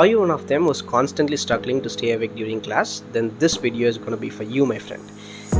Are you one of them who's constantly struggling to stay awake during class? Then this video is going to be for you, my friend.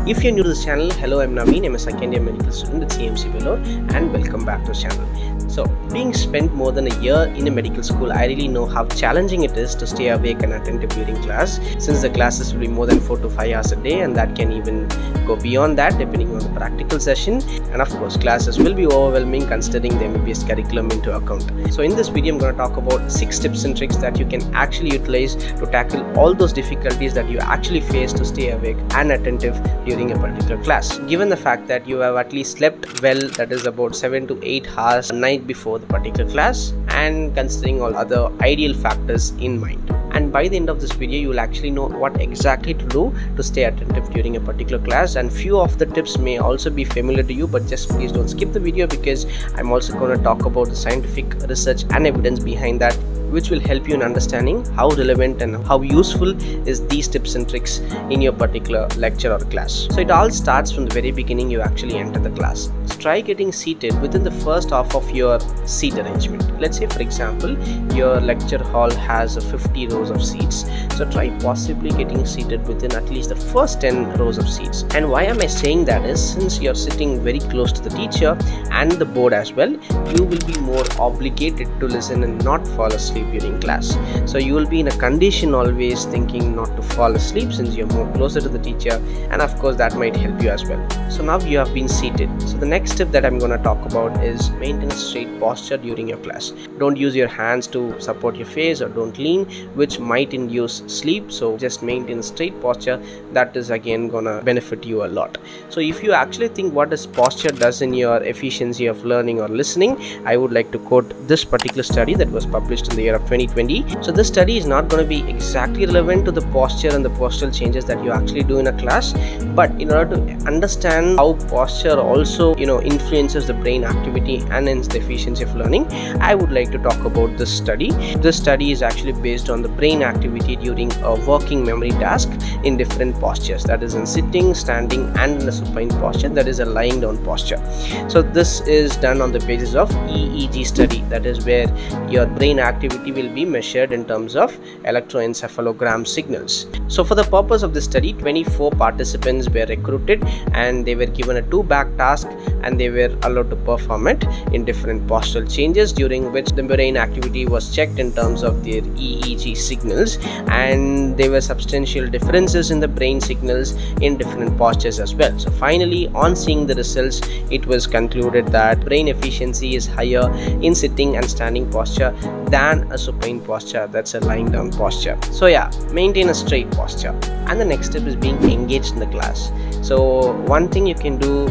If you're new to this channel, hello, I'm Nawin. I'm a second year medical student at CMC Vellore, and welcome back to the channel. So, being spent more than a year in a medical school, I really know how challenging it is to stay awake and attentive during class since the classes will be more than 4 to 5 hours a day, and that can even go beyond that depending on the practical session. And of course, classes will be overwhelming considering the MBBS curriculum into account. So, in this video, I'm going to talk about 6 tips and tricks that you can actually utilize to tackle all those difficulties that you actually face to stay awake and attentive during a particular class. Given the fact that you have at least slept well, that is about 7 to 8 hours a night before the particular class, and considering all other ideal factors in mind. And by the end of this video, you will actually know what exactly to do to stay attentive during a particular class. And few of the tips may also be familiar to you, but just please don't skip the video because I'm also going to talk about the scientific research and evidence behind that which will help you in understanding how relevant and how useful is these tips and tricks in your particular lecture or class. So it all starts from the very beginning you actually enter the class. So try getting seated within the first half of your seat arrangement. Let's say for example your lecture hall has 50 rows of seats. So try possibly getting seated within at least the first 10 rows of seats. And why am I saying that is since you're sitting very close to the teacher and the board as well, you will be more obligated to listen and not fall asleep during class. So you will be in a condition always thinking not to fall asleep since you're more closer to the teacher and of course that might help you as well. So now you have been seated. So the next tip that i'm going to talk about is maintain a straight posture during your class. Don't use your hands to support your face or don't lean which might induce sleep. So just maintain straight posture. That is again gonna benefit you a lot. So if you actually think what this posture does in your efficiency of learning or listening i would like to quote this particular study that was published in the year of 2020 so this study is not going to be exactly relevant to the posture and the postural changes that you actually do in a class but in order to understand how posture also you know influences the brain activity and hence the efficiency of learning i would like to talk about this study. This study is actually based on the brain activity during a working memory task in different postures that is in sitting standing and in a supine posture that is a lying down posture. So this is done on the basis of eeg study that is where your brain activity will be measured in terms of electroencephalogram signals. So for the purpose of the study, 24 participants were recruited and they were given a two back task and they were allowed to perform it in different postural changes during which the brain activity was checked in terms of their EEG signals and there were substantial differences in the brain signals in different postures as well. So finally on seeing the results, it was concluded that brain efficiency is higher in sitting and standing posture than a supine posture that's a lying down posture. So yeah maintain a straight posture. And the next step is being engaged in the class. So one thing you can do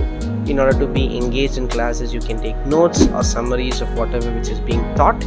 in order to be engaged in classes you can take notes or summaries of whatever which is being taught.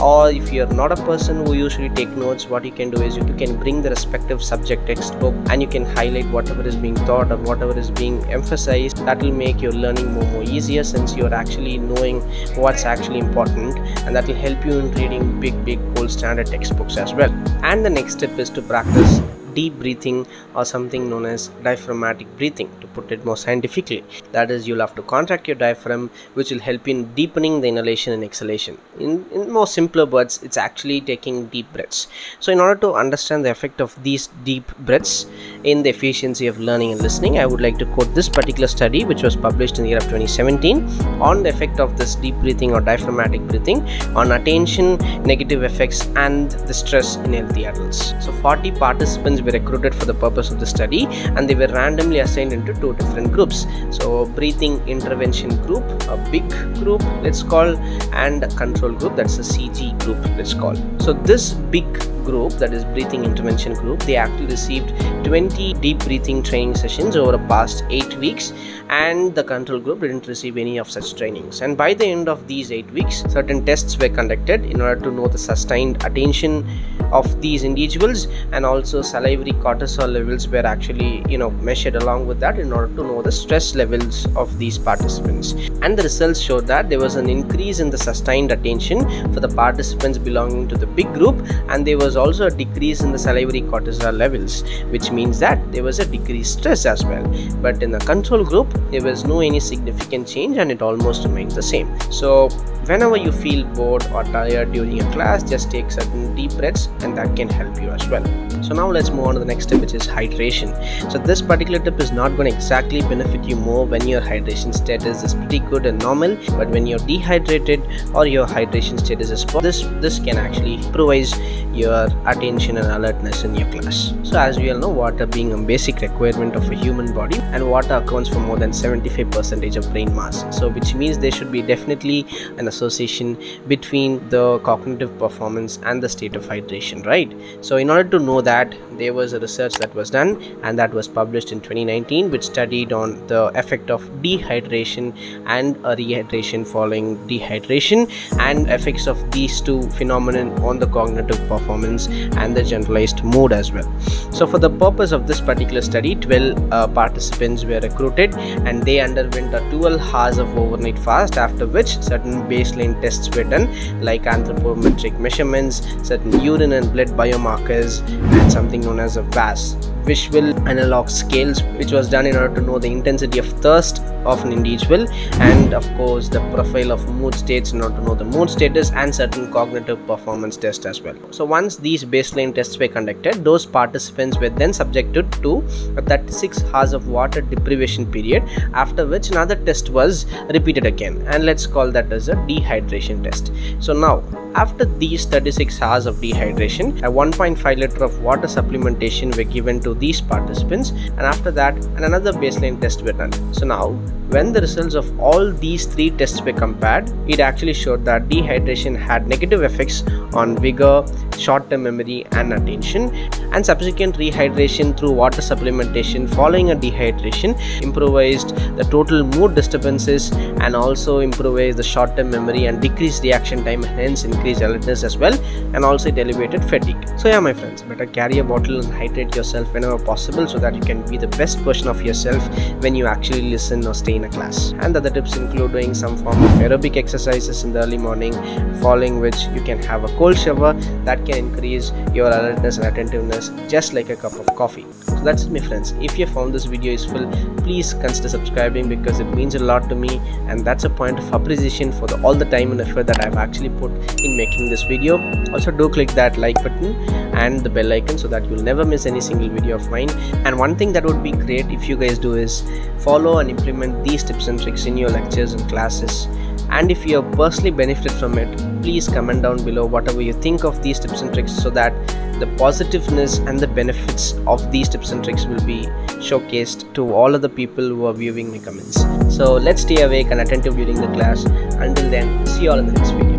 Or if you're not a person who usually take notes what you can do is you can bring the respective subject textbook and you can highlight whatever is being taught or whatever is being emphasized. That will make your learning more more easier since you're actually knowing what's actually important and that will help you in reading big big gold standard textbooks as well. And the next step is to practice deep breathing or something known as diaphragmatic breathing to put it more scientifically. That is you'll have to contract your diaphragm which will help in deepening the inhalation and exhalation. In, in more simpler words it's actually taking deep breaths. So in order to understand the effect of these deep breaths in the efficiency of learning and listening i would like to quote this particular study which was published in the year of 2017 on the effect of this deep breathing or diaphragmatic breathing on attention negative effects and the stress in healthy adults. So 40 participants were recruited for the purpose of the study and they were randomly assigned into two different groups. So breathing intervention group a big group let's call and a control group that's a cg group let's call. So this big group that is breathing intervention group they actually received 20 deep breathing training sessions over the past 8 weeks and the control group didn't receive any of such trainings. And by the end of these 8 weeks certain tests were conducted in order to know the sustained attention of these individuals and also salivary cortisol levels were actually you know measured along with that in order to know the stress levels of these participants. And the results showed that there was an increase in the sustained attention for the participants belonging to the big group and there was also a decrease in the salivary cortisol levels which means that there was a decreased stress as well. But in the control group there was no any significant change and it almost remains the same. So whenever you feel bored or tired during a class just take certain deep breaths and that can help you as well so now let's move on to the next tip which is hydration. So this particular tip is not going to exactly benefit you more when your hydration status is pretty good and normal but when you're dehydrated or your hydration status is poor this this can actually improvise your attention and alertness in your class. So as we all know water being a basic requirement of a human body and water accounts for more than 75 percentage of brain mass. So which means there should be definitely an association between the cognitive performance and the state of hydration right? So in order to know that there was a research that was done and that was published in 2019 which studied on the effect of dehydration and rehydration following dehydration and effects of these two phenomenon on the cognitive performance and the generalized mood as well. So for the purpose of this particular study 12 uh, participants were recruited and they underwent a 12 hours of overnight fast after which certain baseline tests were done like anthropometric measurements certain urine and blood biomarkers and something known as a VAS visual analog scales which was done in order to know the intensity of thirst of an individual and of course the profile of mood states in order to know the mood status and certain cognitive performance tests as well. So once these baseline tests were conducted those participants were then subjected to a 36 hours of water deprivation period after which another test was repeated again. And let's call that as a dehydration test. So now after these 36 hours of dehydration a 1.5 liter of water supplementation were given to these participants. And after that another baseline test were done. So now when the results of all these three tests were compared, it actually showed that dehydration had negative effects on vigor, short-term memory and attention and subsequent rehydration through water supplementation following a dehydration improvised the total mood disturbances and also improvised the short-term memory and decreased reaction time hence increased alertness as well and also it elevated fatigue. So yeah my friends, better carry a bottle and hydrate yourself whenever possible so that you can be the best version of yourself when you actually listen or stay in a class. And the other tips include doing some form of aerobic exercises in the early morning, following which you can have a cold shower that can increase your alertness and attentiveness just like a cup of coffee. So that's it my friends. If you found this video useful, please consider subscribing because it means a lot to me and that's a point of appreciation for the, all the time and effort that I've actually put in making this video. Also do click that like button and the bell icon so that you'll never miss any single video of mine. And one thing that would be great if you guys do is follow and implement these tips and tricks in your lectures and classes and if you have personally benefited from it please comment down below whatever you think of these tips and tricks so that the positiveness and the benefits of these tips and tricks will be showcased to all of the people who are viewing my comments. So let's stay awake and attentive during the class. Until then see you all in the next video